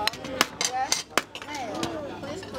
감사합니다.